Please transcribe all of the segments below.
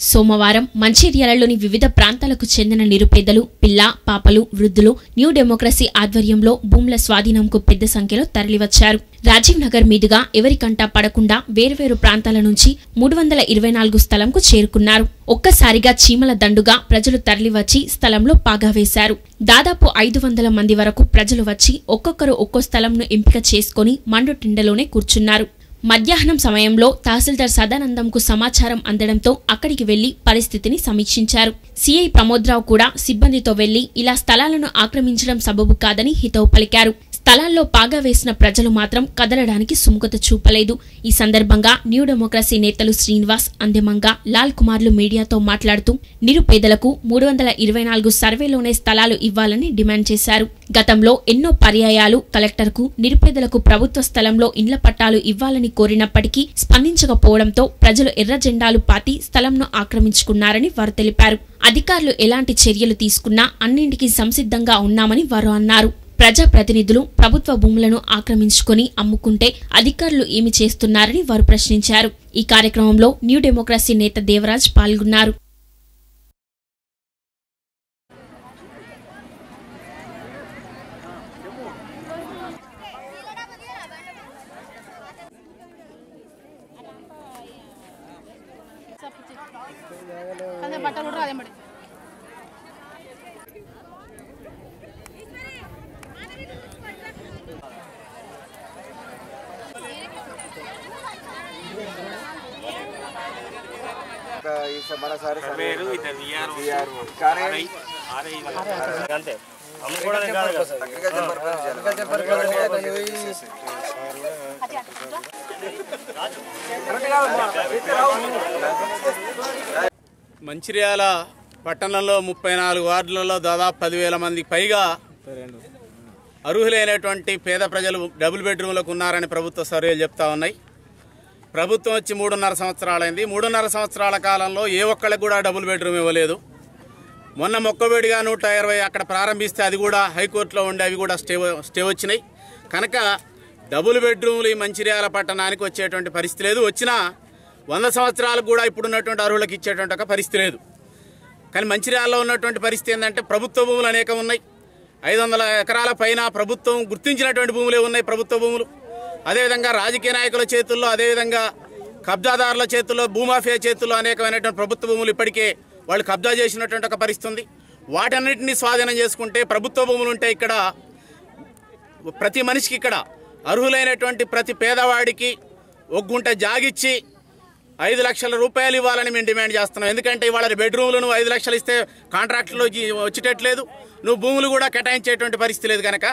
సోమవారం మంచిర్యాలలోని వివిధ ప్రాంతాలకు చెందిన నిరుపేదలు పిల్ల పాపలు వృద్ధులు న్యూ డెమోక్రసీ ఆధ్వర్యంలో భూముల స్వాధీనంకు పెద్ద సంఖ్యలో తరలివచ్చారు. రాజీవ్ నగర్ మీదుగా ఎవరికంటా పడకుండా వేర్వేరు ప్రాంతాల నుంచి మూడు వందల ఇరవై నాలుగు స్థలంకు చేరుకున్నారు. ఒక్కసారిగా చీమల దండుగా ప్రజలు తరలివచ్చి స్థలంలో పాగా వేశారు. దాదాపు ఐదు వందల మంది వరకు ప్రజలు వచ్చి ఒక్కొక్కరు ఒక్కో స్థలంను ఎంపిక చేసుకుని మండుటిండలోనే కూర్చున్నారు. మధ్యాహ్నం సమయంలో తహసీల్దార్ సదానందంకు సమాచారం అందడంతో అక్కడికి వెళ్ళి పరిస్థితిని సమీక్షించారు. సీఐ ప్రమోద్రావు కూడా సిబ్బందితో వెళ్ళి ఇలా స్థలాలను ఆక్రమించడం సబబు కాదని హితవు పలికారు. స్థలాల్లో పాగా వేసిన ప్రజలు మాత్రం కదలడానికి సుముఖత చూపలేదు. ఈ సందర్భంగా న్యూ డెమోక్రసీ నేతలు శ్రీనివాస్ అందెమంగా లాల్ కుమార్లు మీడియాతో మాట్లాడుతూ నిరుపేదలకు మూడు వందల ఇరవై నాలుగు సర్వేలోనే స్థలాలు ఇవ్వాలని డిమాండ్ చేశారు. గతంలో ఎన్నో పర్యాయాలు కలెక్టర్కు నిరుపేదలకు ప్రభుత్వ స్థలంలో ఇండ్ల పట్టాలు ఇవ్వాలని కోరినప్పటికీ స్పందించకపోవడంతో ప్రజలు ఎర్ర జెండాలు పాతి స్థలంను ఆక్రమించుకున్నారని వారు తెలిపారు. అధికారులు ఎలాంటి చర్యలు తీసుకున్నా అన్నింటికీ సంసిద్ధంగా ఉన్నామని వారు అన్నారు. ప్రజాప్రతినిధులు ప్రభుత్వ భూములను ఆక్రమించుకొని అమ్ముకుంటే అధికారులు ఏమి చేస్తున్నారని వారు ప్రశ్నించారు. ఈ కార్యక్రమంలో న్యూ డెమోక్రసీ నేత దేవరాజ్ పాల్గొన్నారు. అదే బట్టలు అదే మరి? కానీ అంతే. అమ్ముకోవడానికి కాదు. మంచిర్యాల పట్టణంలో ముప్పై నాలుగు వార్డులలో దాదాపు పదివేల మందికి పైగా అర్హులైనటువంటి పేద ప్రజలు డబుల్ బెడ్రూమ్లకు ఉన్నారని ప్రభుత్వ సర్వేలు చెప్తా ఉన్నాయి. ప్రభుత్వం వచ్చి మూడున్నర సంవత్సరాలైంది. మూడున్నర సంవత్సరాల కాలంలో ఏ ఒక్కళ్ళకి కూడా డబుల్ బెడ్రూమ్ ఇవ్వలేదు. మొన్న మొక్కవేడిగా నూట ఇరవై అక్కడ ప్రారంభిస్తే అది కూడా హైకోర్టులో ఉండి అవి కూడా స్టే స్టే వచ్చినాయి. కనుక డబుల్ బెడ్రూమ్లు ఈ మంచిర్యాల పట్టణానికి వచ్చేటువంటి పరిస్థితి లేదు. వచ్చినా వంద సంవత్సరాలకు కూడా ఇప్పుడున్నటువంటి అర్హులకు ఇచ్చేటువంటి ఒక పరిస్థితి లేదు. కానీ మంచిర్యాలలో ఉన్నటువంటి పరిస్థితి ఏంటంటే ప్రభుత్వ భూములు అనేకం ఉన్నాయి. ఐదు వందల ఎకరాల పైన ప్రభుత్వం గుర్తించినటువంటి భూములే ఉన్నాయి ప్రభుత్వ భూములు. అదేవిధంగా రాజకీయ నాయకుల చేతుల్లో అదేవిధంగా కబ్జాదారుల చేతుల్లో భూమాఫియా చేతుల్లో అనేకమైనటువంటి ప్రభుత్వ భూములు ఇప్పటికే వాళ్ళు కబ్జా చేసినటువంటి ఒక పరిస్థితి ఉంది వాటన్నిటిని స్వాధీనం చేసుకుంటే ప్రభుత్వ భూములు ఉంటే ఇక్కడ ప్రతి మనిషికి ఇక్కడ అర్హులైనటువంటి ప్రతి పేదవాడికి ఒగ్గుంట జాగిచ్చి ఐదు లక్షల రూపాయలు ఇవ్వాలని మేము డిమాండ్ చేస్తున్నాం. ఎందుకంటే ఇవాళ బెడ్రూమ్లు నువ్వు ఐదు లక్షలు ఇస్తే కాంట్రాక్ట్లో వచ్చేటట్లేదు. నువ్వు భూములు కూడా కేటాయించేటువంటి పరిస్థితి లేదు కనుక.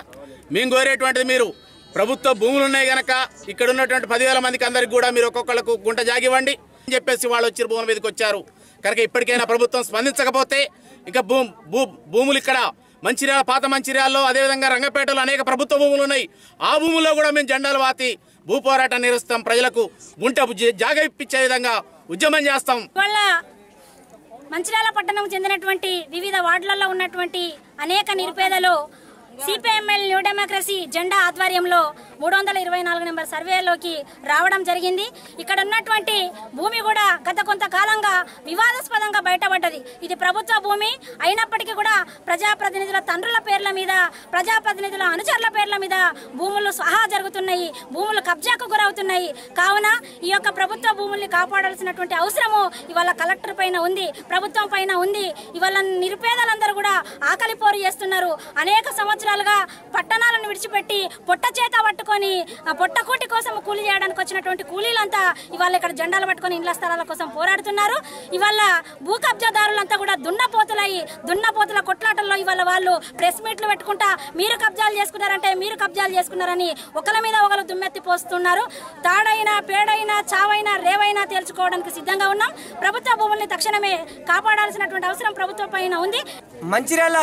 మేము కోరేటువంటిది మీరు ప్రభుత్వ భూములు ఉన్నాయి కనుక ఇక్కడ ఉన్నటువంటి పదివేల మందికి అందరికి కూడా మీరు ఒక్కొక్కళ్ళకు గుంట జాగివ్వండి అని చెప్పేసి వాళ్ళు వచ్చి భూముల మీదకి వచ్చారు. కనుక ఇప్పటికైనా ప్రభుత్వం స్పందించకపోతే ఇంకా భూ భూ భూములు ఇక్కడ మంచిర్యాల పాత మంచిర్యాలలో అదేవిధంగా రంగపేటలో అనేక ప్రభుత్వ భూములు ఉన్నాయి ఆ భూముల్లో కూడా మేము జెండాలు వాతి భూ పోరాటం నిర్వహిస్తాం ప్రజలకు గుంట జాగ ఇప్పించే విధంగా ఉద్యమం చేస్తాం. వల్ల మంచిర్యాల పట్టణం చెందినటువంటి వివిధ వార్డులలో ఉన్నటువంటి అనేక నిరుపేదలు సిపిఎంఎల్ న్యూ డెమోక్రసీ జెండా ఆధ్వర్యంలో మూడు వందల ఇరవై నాలుగు నెంబర్ సర్వేలోకి రావడం జరిగింది. ఇక్కడ ఉన్నటువంటి భూమి కూడా గత కొంతకాలంగా వివాదాస్పదంగా బయటపడ్డది. ఇది ప్రభుత్వ భూమి. అయినప్పటికీ కూడా ప్రజాప్రతినిధుల తండ్రుల పేర్ల మీద ప్రజాప్రతినిధుల అనుచరుల పేర్ల మీద భూములు సహా జరుగుతున్నాయి. భూములు కబ్జాకు గురవుతున్నాయి. కావున ఈ యొక్క ప్రభుత్వ భూముల్ని కాపాడాల్సినటువంటి అవసరము ఇవాళ కలెక్టర్ పైన ఉంది. ప్రభుత్వం పైన ఉంది. ఇవాళ నిరుపేదలందరూ కూడా ఆకలి పోరు చేస్తున్నారు. అనేక సంవత్సరాలుగా పట్టణాలను విడిచిపెట్టి పొట్ట చేత పట్టుకొని పొట్టకూటి కోసం కూలి చేయడానికి వచ్చినటువంటి కూలీలంతా ఇవాళ ఇక్కడ జెండాలు పట్టుకొని ఇండ్ల స్థలాల కోసం పోరాడుతున్నారు. ఇవాళ భూ కబ్జాదారులంతా కూడా దున్నపోతులయ్యి దున్నపోతుల కొట్లాటల్లో ఇవాళ వాళ్ళు ప్రెస్ మీట్లు పెట్టుకుంటా మీరు కబ్జాలు చేసుకున్నారంటే మీరు కబ్జాలు చేసుకున్నారని ఒకరి మీద ఒకరు దుమ్మెత్తి పోస్తున్నారు. తాడైనా పేడైనా చావైనా రేవైనా తేల్చుకోవడానికి సిద్ధంగా ఉన్నాం. ప్రభుత్వ భూముల్ని తక్షణమే కాపాడాల్సినటువంటి అవసరం ప్రభుత్వం పైన ఉంది. మంచిర్యాల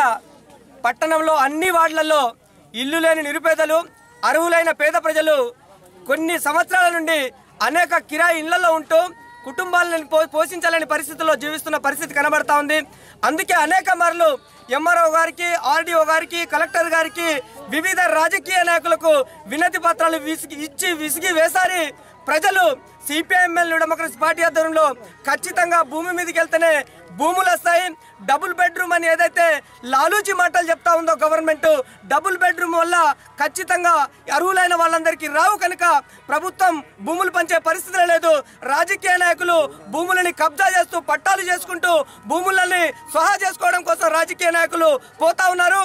పట్టణంలో అన్ని వార్డులలో ఇల్లు లేని నిరుపేదలు అర్హులైన పేద ప్రజలు కొన్ని సంవత్సరాల నుండి అనేక కిరాయి ఇళ్ళలో ఉంటూ కుటుంబాలను పో పోషించాలని పరిస్థితుల్లో జీవిస్తున్న పరిస్థితి కనబడతా ఉంది. అందుకే అనేక మార్లు ఎంఆర్ఓ గారికి ఆర్డీఓ గారికి కలెక్టర్ గారికి వివిధ రాజకీయ నాయకులకు వినతి పత్రాలు విసిగి ఇచ్చి విసిగి వేసారి ప్రజలు సిపిఐఎంఎల్ డెమోక్రసీ పార్టీ ఆధ్వర్యంలో ఖచ్చితంగా భూమి మీదకి వెళ్తేనే భూములు వస్తాయి. డబుల్ బెడ్రూమ్ అని ఏదైతే లాలూచి మాటలు చెప్తా ఉందో గవర్నమెంట్ డబుల్ బెడ్రూమ్ వల్ల ఖచ్చితంగా అర్హులైన వాళ్ళందరికీ రావు కనుక ప్రభుత్వం భూములు పంచే పరిస్థితులు లేదు. రాజకీయ నాయకులు భూములని కబ్జా చేస్తూ పట్టాలు చేసుకుంటూ భూములని స్వహా చేసుకోవడం కోసం రాజకీయ నాయకులు పోతా ఉన్నారు.